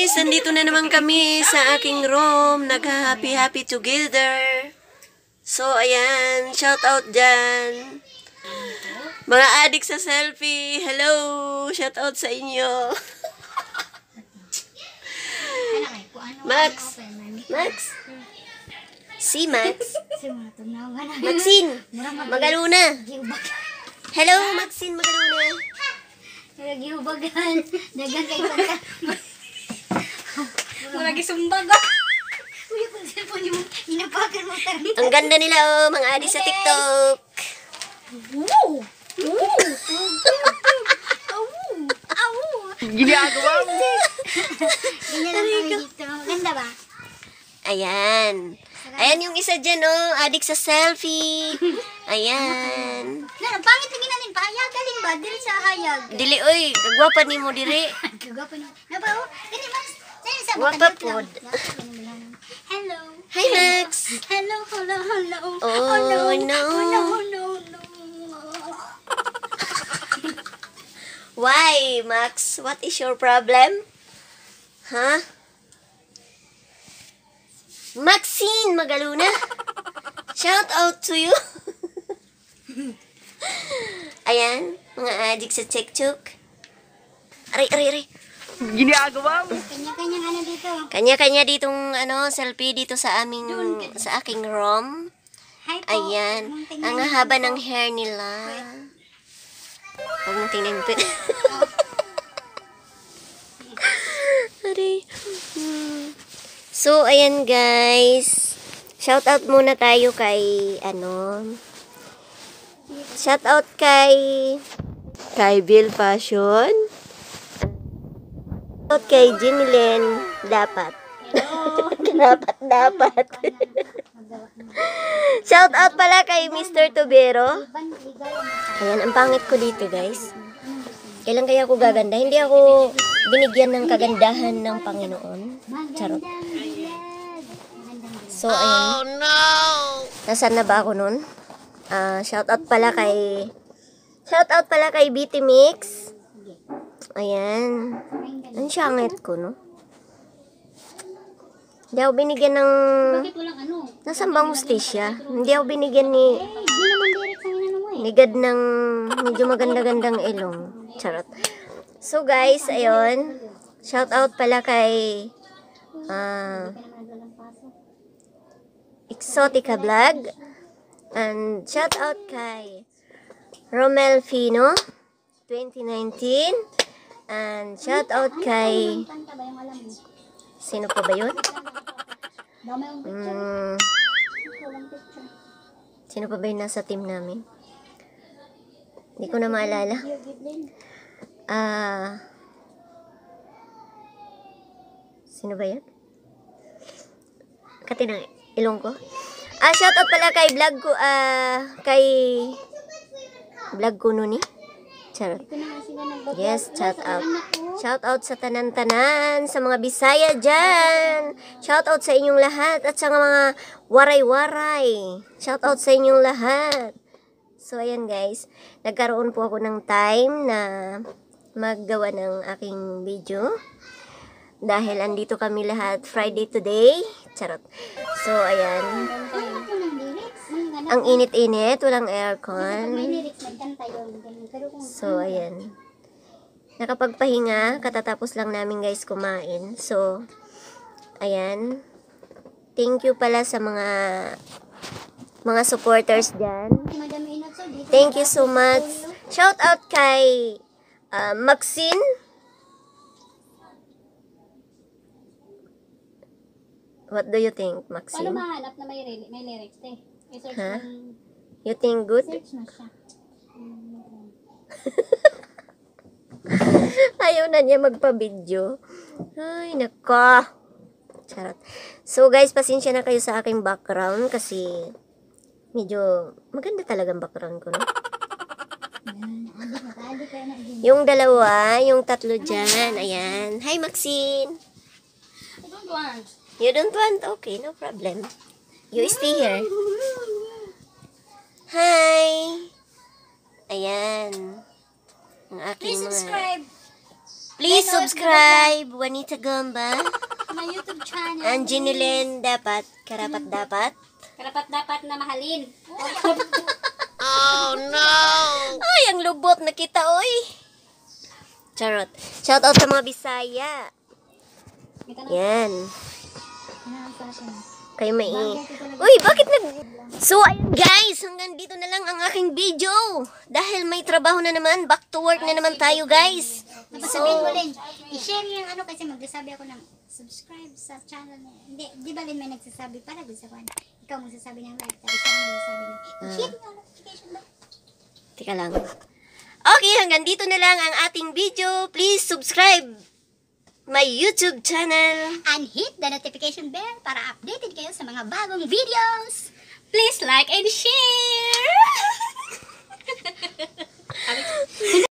guys, nandito na naman kami sa aking room. Nag-happy-happy together. So, ayan. Shout out dyan. Mga adik sa selfie. Hello. Shout out sa inyo. Max. Max. Si Max. Maxine. Magaluna. Hello, Maxine Magaluna. Nagihubagan. Dagan kay pagka. Mura gisumbag ah. Uy, kung cellphone mo, inapakan mo tayo. Ang ganda nila oh, mga adik sa TikTok. Woo! Woo! Awu! Ginagawa mo. Ganyan lang kami dito. Ganda ba? Ayan. Ayan yung isa dyan, oh. Adik sa selfie. Ayan. Na, pangit lagi natin. Pahayagalin ba? Dili sa hayag. Dili, oy. Kagwapa ni mo, diri. Gagapa na. Na ba? oh? Gani, Max. Saan sa Wapa bakit pod. lang? Hello. Hi, Max. Hello, hello, hello. Oh, no. Oh, no, no, no. Why, Max? What is your problem? Huh? Maxine Magaluna. Shout out to you. Ayan, mga adik sa TikTok. Aray, aray, aray. Ginagawa mo. Kanya-kanyang ano dito. Kanya-kanya ditong ano, selfie dito sa aming sa aking room. Hi po. Ayan. Ang haba ng hair nila. Huwag mong tingnan po. Aray. So, ayan guys. Shout out muna tayo kay, ano, shout out kay, kay Bill Passion. Shout out kay Jinilyn. Dapat. dapat, dapat. Shout out pala kay Mr. Tubero. Ayan, ang pangit ko dito, guys. Kailan kaya ako gaganda? Hindi ako binigyan ng kagandahan ng Panginoon. Charot. So, ayan. Oh, no! Nasaan na ba ako nun? Ah, shout out pala kay... Shout out pala kay BT Mix. Ayan. Ang syangit ko, no? Hindi ako binigyan ng... Bakit walang ano? Nasaan bang hustisya? Hindi ako binigyan ni... Eh, eh. Nigad ng medyo maganda-gandang ilong. Charot. So guys, ayun. Shout out pala kay ah Exotica Vlog. And shout out kay Romel Fino 2019. And shout out kay sino pa ba yun? Mm, sino pa ba yung nasa team namin? Hindi ko na maalala. Ah. sino ba yan? Kati ng ilong ko. Ah, shout out pala kay vlog ko, ah, kay vlog ko nun eh. Nag Yes, shout out. Shout out sa tanan-tanan, sa mga Bisaya dyan. Shout out sa inyong lahat at sa mga waray-waray. Shout out sa inyong lahat. So, ayan guys. Nagkaroon po ako ng time na maggawa ng aking video. Dahil andito kami lahat Friday today. Charot. So, ayan. Ang init-init, walang aircon. So, ayan. Nakapagpahinga, katatapos lang namin guys kumain. So, ayan. Thank you pala sa mga mga supporters dyan. Thank you so much. Shout out kay uh, Maxine. What do you think, Paano Maxine? mahanap na may, may lyrics eh? I-search ng... You think good? Search na siya. Ayaw na niya magpa-video. Ay, naka. Charot. So, guys, pasensya na kayo sa aking background kasi medyo maganda talagang background ko, no? Yung dalawa, yung tatlo dyan, ayan. Hi, Maxine. I don't want. You don't want? Okay, no problem. You stay here. Hi. Ayan. Ang aking Please mga... subscribe. Please subscribe, Juanita Gamba. My YouTube channel. Ang Jinilen dapat, karapat dapat. Karapat dapat na mahalin. Ay, ang lubot na kita, oy. Charot. Shout out sa mga Bisaya. Yan. Kayo may... Uy, bakit nag... So, ayun guys, hanggang dito na lang ang aking video. Dahil may trabaho na naman, back to work na naman tayo guys. Napasabihin mo din, i-share yung ano kasi magsasabi ako ng subscribe sa channel niya. Hindi, di ba Lin may nagsasabi para doon sa kwan? Ikaw magsasabi ng like, tapos siya magsasabi ng i-share yung notification ba? Teka lang. Okay, hanggang dito na lang ang ating video. Please subscribe my YouTube channel. And hit the notification bell para updated kayo sa mga bagong videos. Please like and share!